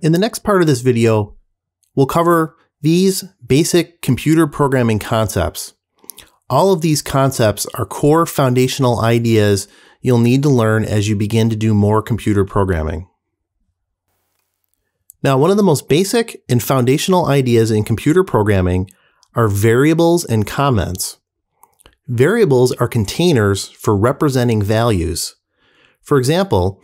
In the next part of this video, we'll cover these basic computer programming concepts. All of these concepts are core foundational ideas you'll need to learn as you begin to do more computer programming. Now, one of the most basic and foundational ideas in computer programming are variables and comments. Variables are containers for representing values. For example,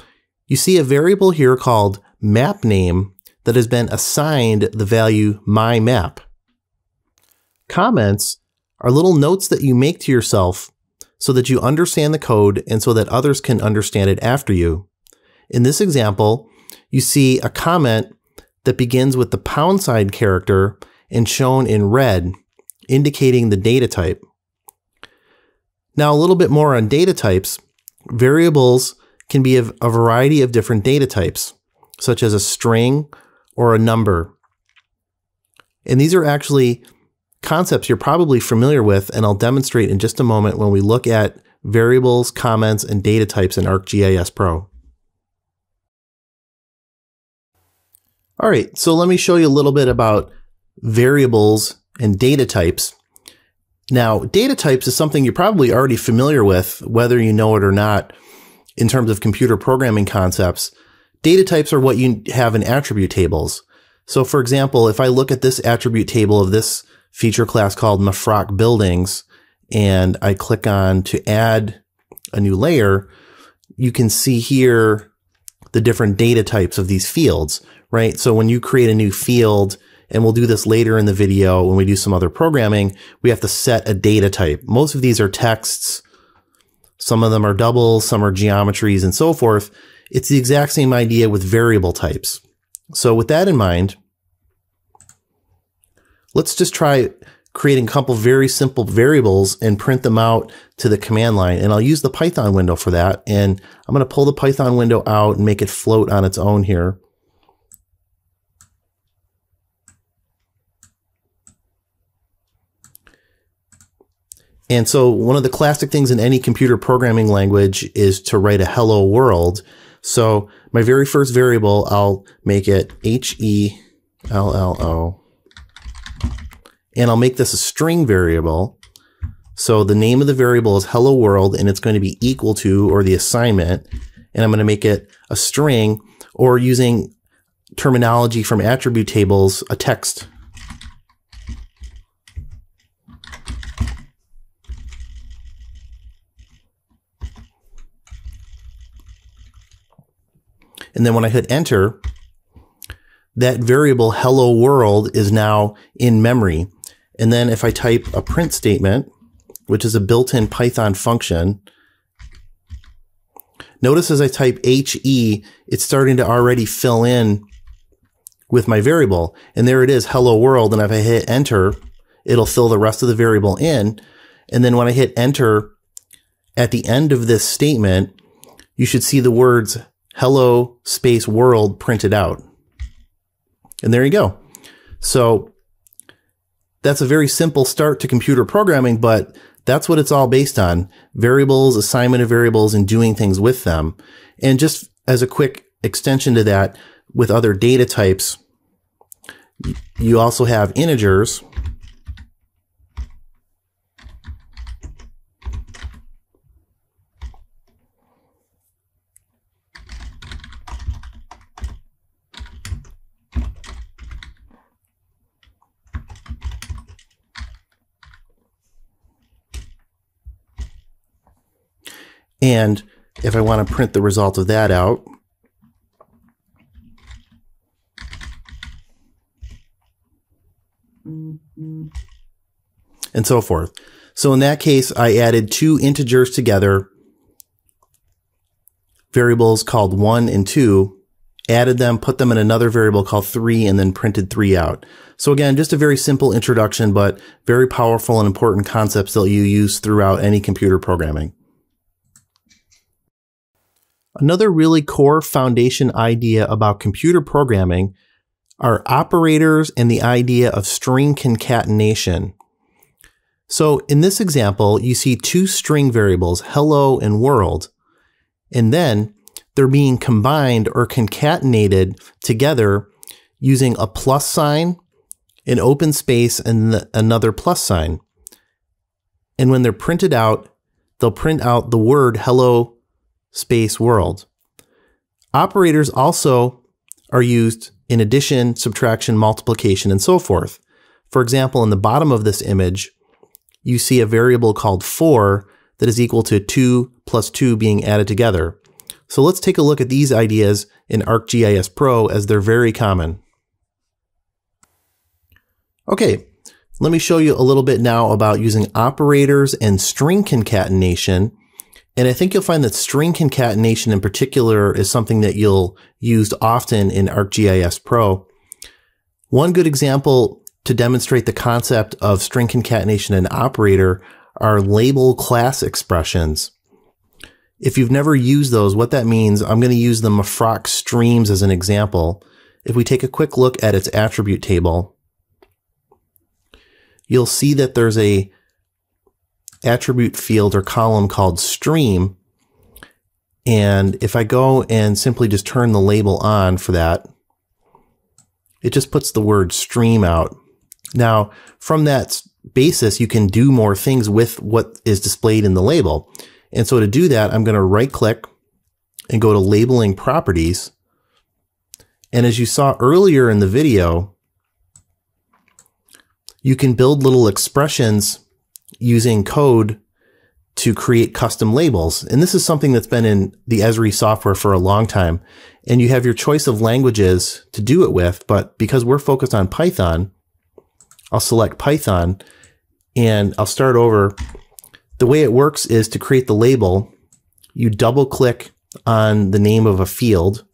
you see a variable here called map name that has been assigned the value my map. Comments are little notes that you make to yourself so that you understand the code and so that others can understand it after you. In this example, you see a comment that begins with the pound sign character and shown in red, indicating the data type. Now, a little bit more on data types. Variables can be of a variety of different data types, such as a string or a number. And these are actually concepts you're probably familiar with, and I'll demonstrate in just a moment when we look at variables, comments, and data types in ArcGIS Pro. All right, so let me show you a little bit about variables and data types. Now, data types is something you're probably already familiar with, whether you know it or not, in terms of computer programming concepts. Data types are what you have in attribute tables. So for example, if I look at this attribute table of this feature class called Mafrock Buildings, and I click on to add a new layer, you can see here the different data types of these fields, right? So when you create a new field, and we'll do this later in the video when we do some other programming, we have to set a data type. Most of these are texts. Some of them are doubles, some are geometries and so forth. It's the exact same idea with variable types. So with that in mind, let's just try creating a couple very simple variables and print them out to the command line. And I'll use the Python window for that. And I'm going to pull the Python window out and make it float on its own here. And so one of the classic things in any computer programming language is to write a hello world. So my very first variable, I'll make it H-E-L-L-O. And I'll make this a string variable. So the name of the variable is hello world and it's going to be equal to or the assignment. And I'm going to make it a string or using terminology from attribute tables, a text And then when I hit enter, that variable hello world is now in memory. And then if I type a print statement, which is a built-in Python function, notice as I type HE, it's starting to already fill in with my variable. And there it is, hello world. And if I hit enter, it'll fill the rest of the variable in. And then when I hit enter at the end of this statement, you should see the words hello space world printed out. And there you go. So that's a very simple start to computer programming, but that's what it's all based on. Variables, assignment of variables, and doing things with them. And just as a quick extension to that, with other data types, you also have integers, And if I want to print the result of that out, mm-hmm. and so forth. So in that case, I added two integers together, variables called one and two, added them, put them in another variable called three, and then printed three out. So again, just a very simple introduction, but very powerful and important concepts that you use throughout any computer programming. Another really core foundation idea about computer programming are operators and the idea of string concatenation. So in this example, you see two string variables, hello and world, and then they're being combined or concatenated together using a plus sign, an open space, and another plus sign. And when they're printed out, they'll print out the word hello space world. Operators also are used in addition, subtraction, multiplication, and so forth. For example, in the bottom of this image, you see a variable called 4 that is equal to 2 plus 2 being added together. So let's take a look at these ideas in ArcGIS Pro as they're very common. Okay, let me show you a little bit now about using operators and string concatenation. And I think you'll find that string concatenation in particular is something that you'll use often in ArcGIS Pro. One good example to demonstrate the concept of string concatenation and operator are label class expressions. If you've never used those, what that means, I'm going to use the Mifroc streams as an example. If we take a quick look at its attribute table, you'll see that there's a attribute field or column called stream. And if I go and simply just turn the label on for that, it just puts the word stream out. Now, from that basis, you can do more things with what is displayed in the label. And so to do that, I'm going to right click and go to labeling properties. And as you saw earlier in the video, you can build little expressions using code to create custom labels. And this is something that's been in the Esri software for a long time. And you have your choice of languages to do it with. But because we're focused on Python, I'll select Python and I'll start over. The way it works is to create the label, you double click on the name of a field.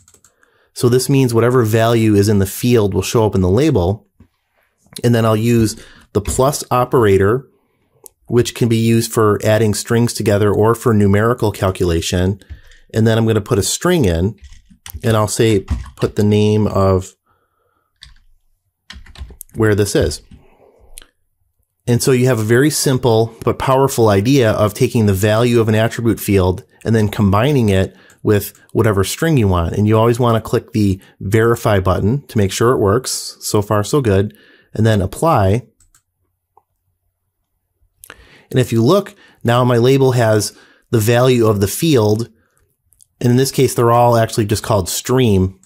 So this means whatever value is in the field will show up in the label. And then I'll use the plus operator which can be used for adding strings together or for numerical calculation. And then I'm going to put a string in and I'll say, put the name of where this is. And so you have a very simple but powerful idea of taking the value of an attribute field and then combining it with whatever string you want. And you always want to click the verify button to make sure it works. So far, so good. And then apply. And if you look, now my label has the value of the field. And in this case, they're all actually just called stream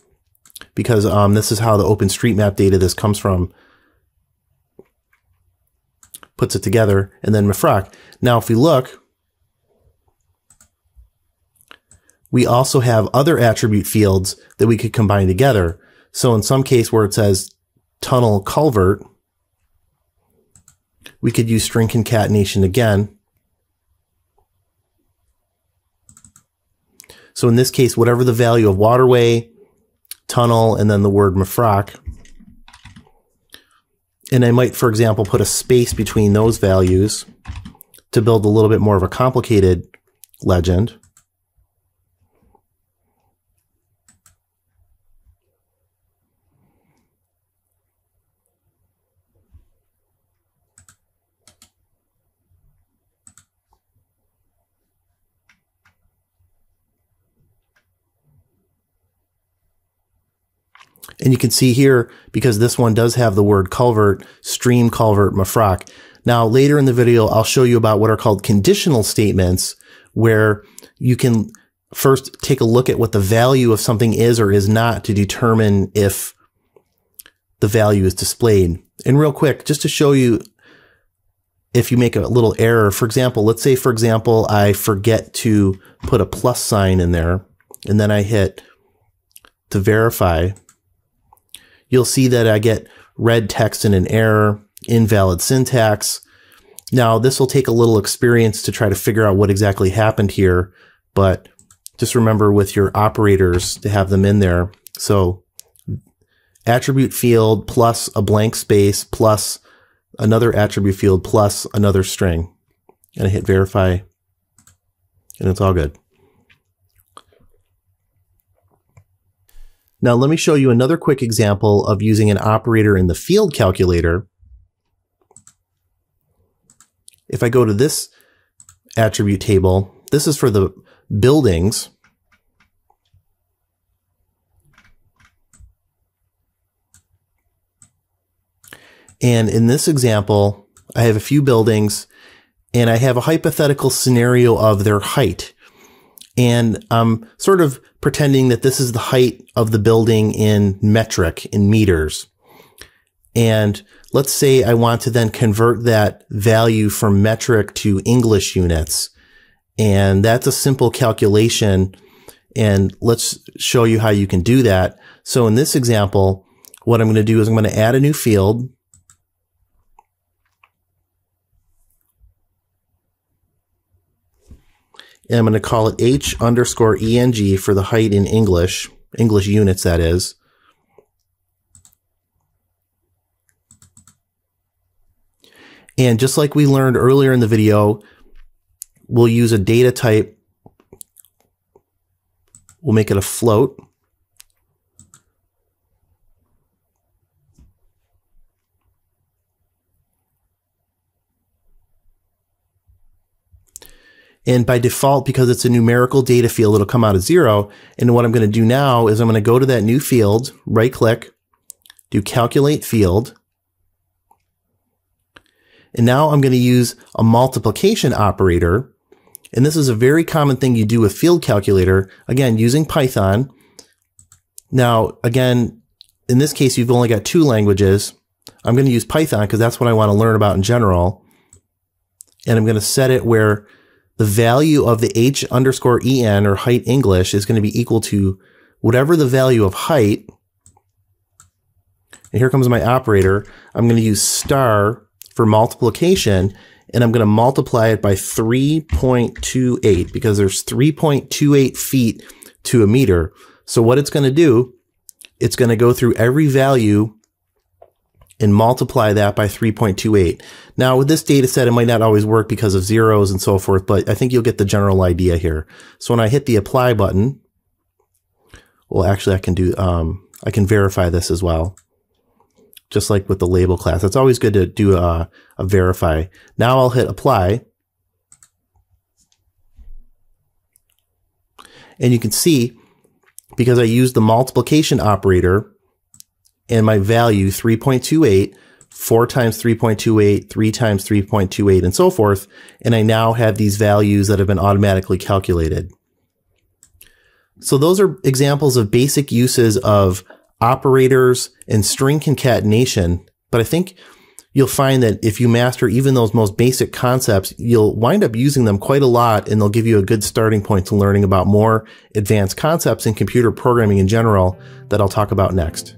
because um, this is how the OpenStreetMap data this comes from puts it together, and then Mifroc. Now, if we look, we also have other attribute fields that we could combine together. So in some case where it says tunnel culvert, we could use string concatenation again. So in this case, whatever the value of waterway, tunnel, and then the word Mifroc. And I might, for example, put a space between those values to build a little bit more of a complicated legend. And you can see here, because this one does have the word culvert, stream culvert Mifroc. Now, later in the video, I'll show you about what are called conditional statements, where you can first take a look at what the value of something is or is not to determine if the value is displayed. And real quick, just to show you if you make a little error, for example, let's say, for example, I forget to put a plus sign in there and then I hit to verify you'll see that I get red text and an error, invalid syntax. Now, this will take a little experience to try to figure out what exactly happened here, but just remember with your operators to have them in there. So attribute field plus a blank space plus another attribute field plus another string. And I hit verify and it's all good. Now let me show you another quick example of using an operator in the field calculator. If I go to this attribute table, this is for the buildings. And in this example, I have a few buildings and I have a hypothetical scenario of their height. And I'm sort of pretending that this is the height of the building in metric, in meters. And let's say I want to then convert that value from metric to English units. And that's a simple calculation. And let's show you how you can do that. So in this example, what I'm going to do is I'm going to add a new field. And I'm going to call it H underscore ENG for the height in English, English units that is. And just like we learned earlier in the video, we'll use a data type. We'll make it a float. And by default, because it's a numerical data field, it'll come out as zero. And what I'm going to do now is I'm going to go to that new field, right click, do calculate field. And now I'm going to use a multiplication operator. And this is a very common thing you do with field calculator. Again, using Python. Now, again, in this case, you've only got two languages. I'm going to use Python because that's what I want to learn about in general. And I'm going to set it where the value of the h underscore en or height English is going to be equal to whatever the value of height. And here comes my operator. I'm going to use star for multiplication and I'm going to multiply it by 3.28 because there's 3.28 feet to a meter. So what it's going to do, it's going to go through every value and multiply that by 3.28. Now with this data set, it might not always work because of zeros and so forth, but I think you'll get the general idea here. So when I hit the apply button, well, actually I can do, um, I can verify this as well. Just like with the label class. It's always good to do a, a verify. Now I'll hit apply. And you can see, because I used the multiplication operator, and my value 3.28, 4 times 3.28, 3 times 3.28, and so forth. And I now have these values that have been automatically calculated. So those are examples of basic uses of operators and string concatenation. But I think you'll find that if you master even those most basic concepts, you'll wind up using them quite a lot and they'll give you a good starting point to learning about more advanced concepts in computer programming in general that I'll talk about next.